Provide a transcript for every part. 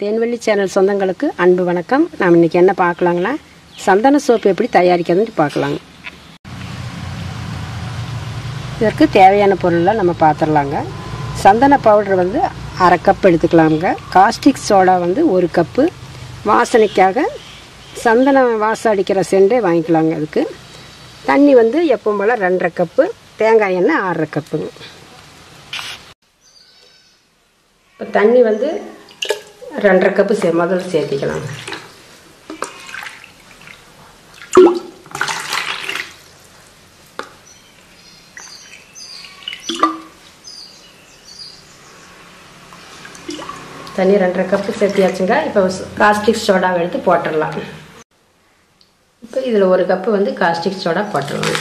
தேன்வெள்ளி channel சொந்தங்களுக்கு அன்பு வணக்கம். நாம் இன்றைக்கி என்ன பார்க்கலாங்கன்னா சந்தன சோப்பு எப்படி தயாரிக்கிறதுன்னு பார்க்கலாங்க. இதற்கு தேவையான பொருள்லாம் நம்ம பார்த்துடலாங்க சந்தன பவுடர் வந்து அரை கப் எடுத்துக்கலாங்க காஸ்டிக் சோடா வந்து ஒரு கப்பு வாசனைக்காக சந்தன வாசம் அடிக்கிற செண்டே வாங்கிக்கலாங்க அதுக்கு. தண்ணி வந்து எப்பவும் போல் ரெண்டரை கப்பு தேங்காய் எண்ணெய் ஆறரை கப்புங்க. இப்போ தண்ணி வந்து ரெண்டரை கப்பு சே முதல்ல சேர்த்திக்கலாம் தண்ணி ரெண்டரை கப்பு சேர்த்தியாச்சுங்க இப்போ காஸ்டிக் சோடாவை எடுத்து போட்டுடலாம் இப்போ இதில் ஒரு கப்பு வந்து காஸ்டிக் சோடா போட்டுடலாம்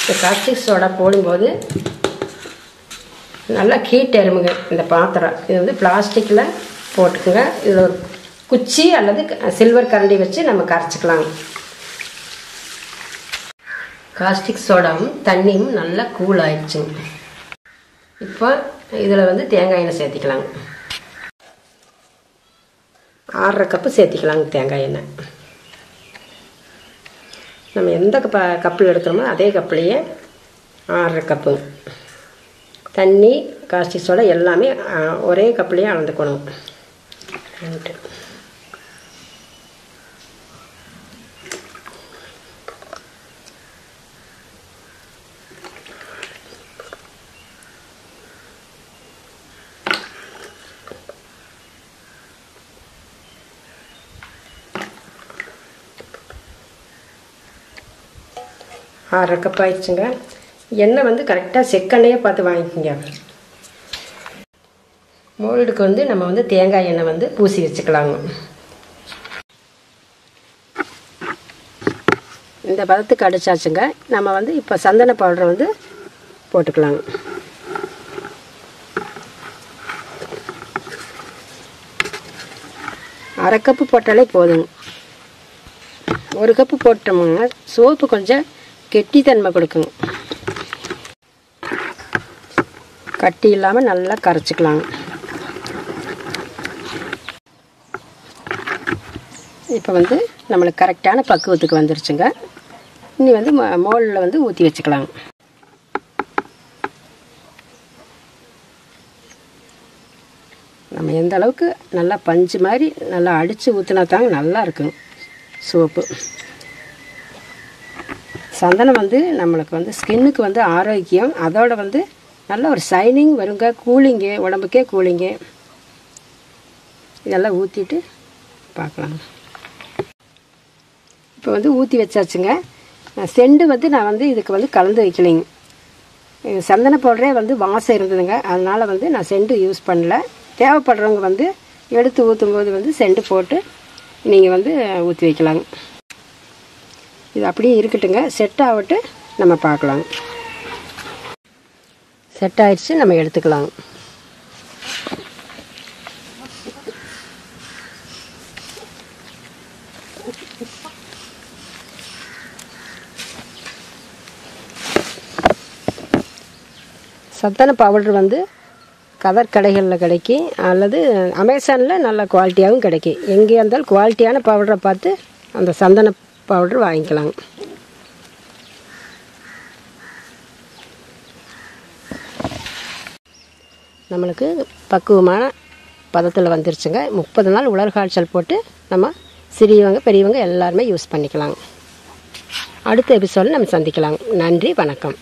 இப்போ காஸ்டிக் சோடா போடும்போது நல்லா ஹீட் எறும்புங்க இந்த பாத்திரம். இது வந்து பிளாஸ்டிக்கில் போட்டுக்குங்க. இதில் ஒரு குச்சி அல்லது சில்வர் கரண்டி வச்சு நம்ம கரைச்சிக்கலாம். காஸ்டிக் சோடாவும் தண்ணியும் நல்லா கூல் ஆயிடுச்சுங்க இப்போ இதில் வந்து தேங்காய் எண்ணெய் சேர்த்திக்கலாங்க ஆறரை கப்பு சேர்த்திக்கலாங்க தேங்காய் எண்ணெய். நம்ம எந்த கப்ப கப்பில் எடுக்கிறோமோ அதே கப்புலேயே ஆறரை கப்புங்க தண்ணி காஸ்டிக் சோடா எல்லாமே ஒரே கப்லேயே அளந்துக்கணும். ஆறரை கப் ஆயிடுச்சுங்க. எண்ணெய் வந்து கரெக்டாக செக்கெண்ணையே பார்த்து வாங்கிக்கோங்க. மோல்டுக்கு வந்து நம்ம வந்து தேங்காய் எண்ணெய் வந்து பூசி வச்சுக்கலாங்க. இந்த பதத்துக்கு அடிச்சாச்சுங்க. நம்ம வந்து இப்போ சந்தன பவுடரை வந்து போட்டுக்கலாங்க. அரை கப்பு போட்டாலே போதுங்க. ஒரு கப்பு போட்டோம்னா சோப்பு கொஞ்சம் கெட்டித்தன்மை கொடுக்குங்க. கட்டி இல்லாமல் நல்லா கரைச்சிக்கலாங்க. இப்போ வந்து நம்மளுக்கு கரெக்டான பக்குவத்துக்கு வந்துருச்சுங்க. இனி வந்து மோலில் வந்து ஊற்றி வச்சுக்கலாங்க. நம்ம எந்த அளவுக்கு நல்லா பஞ்சு மாதிரி நல்லா அடித்து ஊற்றினா தாங்க நல்லா இருக்குங்க. சோப்பு. சந்தனம் வந்து நம்மளுக்கு வந்து ஸ்கின்னுக்கு வந்து ஆரோக்கியம். அதோட வந்து நல்ல ஒரு சைனிங் வருங்க. கூலிங்கு உடம்புக்கே கூலிங்கு இதெல்லாம் ஊற்றிட்டு பார்க்கலாங்க இப்போ வந்து ஊற்றி வச்சாச்சுங்க. செண்டு வந்து நான் வந்து இதுக்கு வந்து கலந்து வைக்கலைங்க. சந்தன பவுடரே வந்து வாசம் இருந்ததுங்க. அதனால் வந்து நான் செண்டு யூஸ் பண்ணல. தேவைப்படுறவங்க வந்து எடுத்து ஊற்றும் போது வந்து செண்டு போட்டு நீங்கள் வந்து ஊற்றி வைக்கலாங்க. இது அப்படியே இருக்கட்டுங்க. செட் ஆகட்டு நம்ம பார்க்கலாங்க செட் ஆயிடுச்சு நம்ம எடுத்துக்கலாம். சத்தான பவுடர் வந்து கதர் கடைகளில் கிடைக்கும் அல்லது அமேசானில் நல்ல குவாலிட்டியாகவும் கிடைக்கும் எங்கே இருந்தாலும் குவாலிட்டியான பவுடரை பார்த்து அந்த சந்தன பவுடர் வாங்கிக்கலாங்க நம்மளுக்கு பக்குவமான பதத்தில் வந்துருச்சுங்க. முப்பது நாள் உலர் காய்ச்சல் போட்டு நம்ம சிறியவங்க பெரியவங்க எல்லாருமே யூஸ் பண்ணிக்கலாங்க அடுத்த எபிசோடில் நம்ம சந்திக்கலாம். நன்றி வணக்கம்.